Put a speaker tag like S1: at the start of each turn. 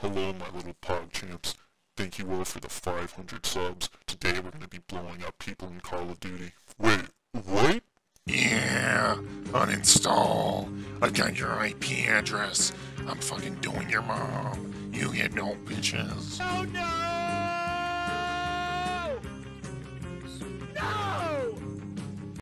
S1: Hello, my little pog champs. Thank you all for the 500 subs. Today we're gonna be blowing up people in Call of Duty. Wait, what?
S2: Yeah, uninstall. I've got your IP address. I'm fucking doing your mom. You get no bitches.
S3: Oh no!